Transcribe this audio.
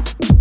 you